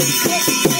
Yeah,